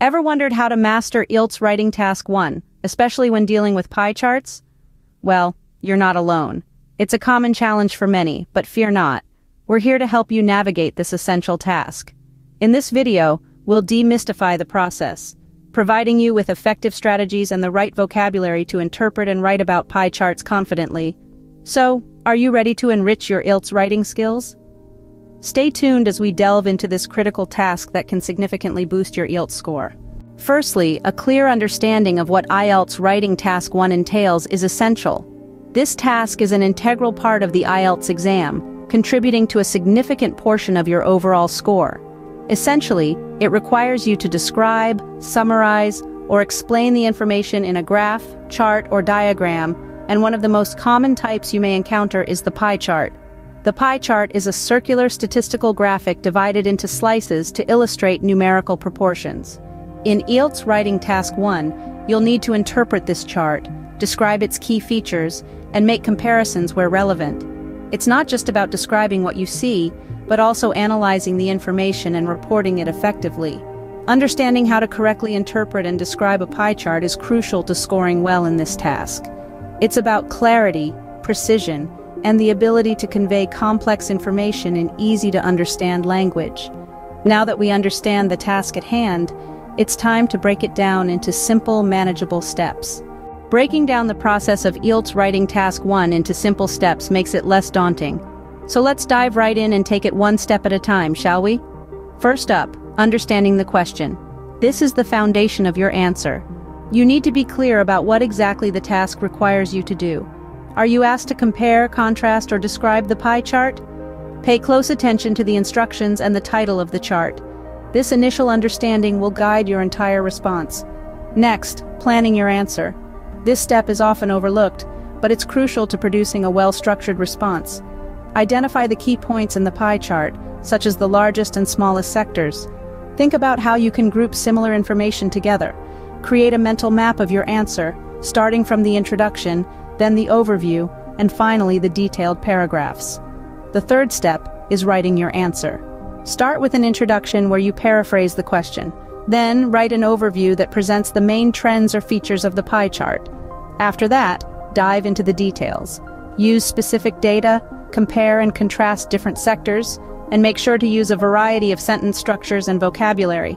Ever wondered how to master IELTS writing task 1, especially when dealing with pie charts? Well, you're not alone. It's a common challenge for many, but fear not. We're here to help you navigate this essential task. In this video, we'll demystify the process, providing you with effective strategies and the right vocabulary to interpret and write about pie charts confidently. So, are you ready to enrich your IELTS writing skills? Stay tuned as we delve into this critical task that can significantly boost your IELTS score. Firstly, a clear understanding of what IELTS writing task 1 entails is essential. This task is an integral part of the IELTS exam, contributing to a significant portion of your overall score. Essentially, it requires you to describe, summarize, or explain the information in a graph, chart, or diagram, and one of the most common types you may encounter is the pie chart. The pie chart is a circular statistical graphic divided into slices to illustrate numerical proportions. In IELTS Writing Task 1, you'll need to interpret this chart, describe its key features, and make comparisons where relevant. It's not just about describing what you see, but also analyzing the information and reporting it effectively. Understanding how to correctly interpret and describe a pie chart is crucial to scoring well in this task. It's about clarity, precision, and the ability to convey complex information in easy-to-understand language. Now that we understand the task at hand, it's time to break it down into simple, manageable steps. Breaking down the process of IELTS writing task 1 into simple steps makes it less daunting, so let's dive right in and take it one step at a time, shall we? First up, understanding the question. This is the foundation of your answer. You need to be clear about what exactly the task requires you to do. Are you asked to compare, contrast, or describe the pie chart? Pay close attention to the instructions and the title of the chart. This initial understanding will guide your entire response. Next, planning your answer. This step is often overlooked, but it's crucial to producing a well-structured response. Identify the key points in the pie chart, such as the largest and smallest sectors. Think about how you can group similar information together. Create a mental map of your answer, starting from the introduction, then the overview, and finally the detailed paragraphs. The third step is writing your answer. Start with an introduction where you paraphrase the question. Then, write an overview that presents the main trends or features of the pie chart. After that, dive into the details. Use specific data, compare and contrast different sectors, and make sure to use a variety of sentence structures and vocabulary.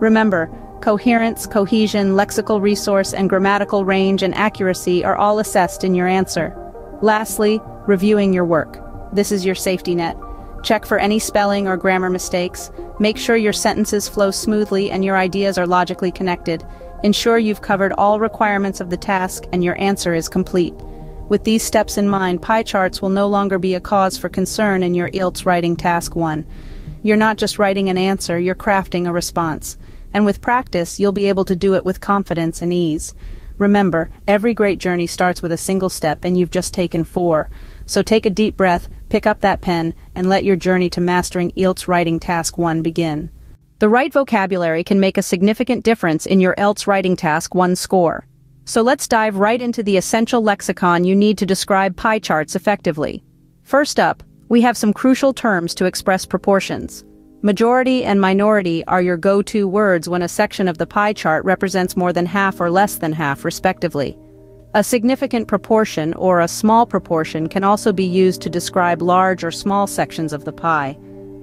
Remember, coherence, cohesion, lexical resource, and grammatical range and accuracy are all assessed in your answer. Lastly, reviewing your work. This is your safety net. Check for any spelling or grammar mistakes. Make sure your sentences flow smoothly and your ideas are logically connected. Ensure you've covered all requirements of the task and your answer is complete. With these steps in mind, pie charts will no longer be a cause for concern in your IELTS writing task 1. You're not just writing an answer, you're crafting a response. And with practice, you'll be able to do it with confidence and ease. Remember, every great journey starts with a single step and you've just taken four. So take a deep breath, pick up that pen, and let your journey to mastering IELTS writing task 1 begin. The right vocabulary can make a significant difference in your IELTS writing task 1 score. So let's dive right into the essential lexicon you need to describe pie charts effectively. First up, we have some crucial terms to express proportions. Majority and minority are your go-to words when a section of the pie chart represents more than half or less than half, respectively. A significant proportion or a small proportion can also be used to describe large or small sections of the pie.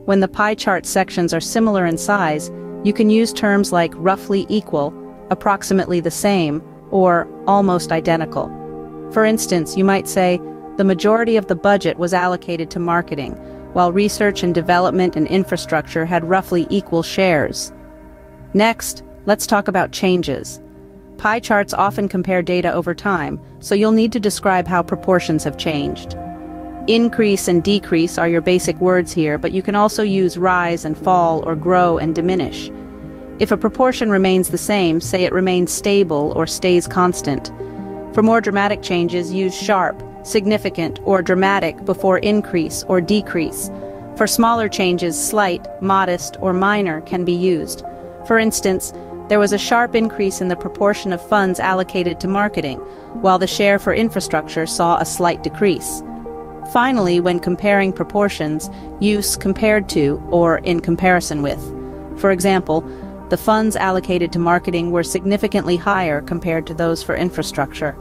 When the pie chart sections are similar in size, you can use terms like roughly equal, approximately the same, or almost identical. For instance, you might say, the majority of the budget was allocated to marketing, while research and development and infrastructure had roughly equal shares. Next, let's talk about changes. Pie charts often compare data over time, so you'll need to describe how proportions have changed. Increase and decrease are your basic words here, but you can also use rise and fall or grow and diminish. If a proportion remains the same, say it remains stable or stays constant. For more dramatic changes, use sharp, significant, or dramatic before increase or decrease. For smaller changes, slight, modest, or minor can be used. For instance, there was a sharp increase in the proportion of funds allocated to marketing, while the share for infrastructure saw a slight decrease. Finally, when comparing proportions, use compared to or in comparison with. For example, The funds allocated to marketing were significantly higher compared to those for infrastructure.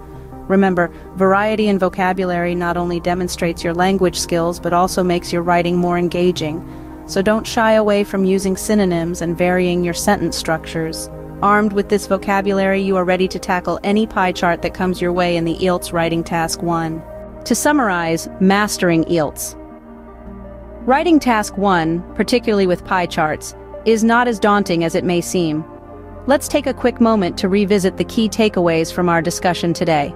Remember, variety in vocabulary not only demonstrates your language skills but also makes your writing more engaging. So don't shy away from using synonyms and varying your sentence structures. Armed with this vocabulary, you are ready to tackle any pie chart that comes your way in the IELTS Writing Task 1. To summarize, mastering IELTS. Writing Task 1, particularly with pie charts, is not as daunting as it may seem. Let's take a quick moment to revisit the key takeaways from our discussion today.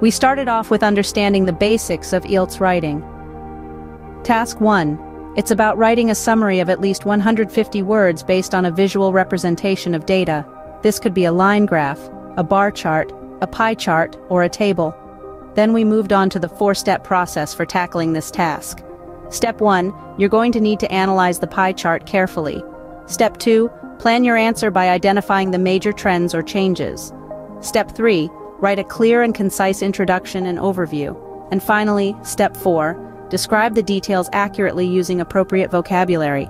We started off with understanding the basics of IELTS writing. Task 1. It's about writing a summary of at least 150 words based on a visual representation of data. This could be a line graph, a bar chart, a pie chart, or a table. Then we moved on to the four-step process for tackling this task. Step 1. You're going to need to analyze the pie chart carefully. Step 2. Plan your answer by identifying the major trends or changes. Step 3. Write a clear and concise introduction and overview. And finally, step 4. Describe the details accurately using appropriate vocabulary.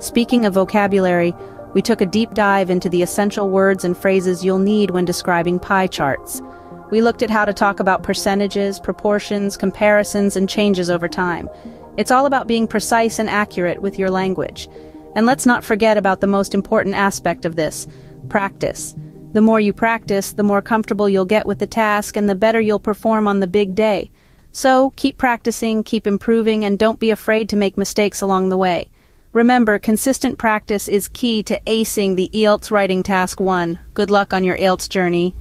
Speaking of vocabulary, we took a deep dive into the essential words and phrases you'll need when describing pie charts. We looked at how to talk about percentages, proportions, comparisons, and changes over time. It's all about being precise and accurate with your language. And let's not forget about the most important aspect of this, practice. The more you practice, the more comfortable you'll get with the task and the better you'll perform on the big day. So, keep practicing, keep improving, and don't be afraid to make mistakes along the way. Remember, consistent practice is key to acing the IELTS writing task 1. Good luck on your IELTS journey.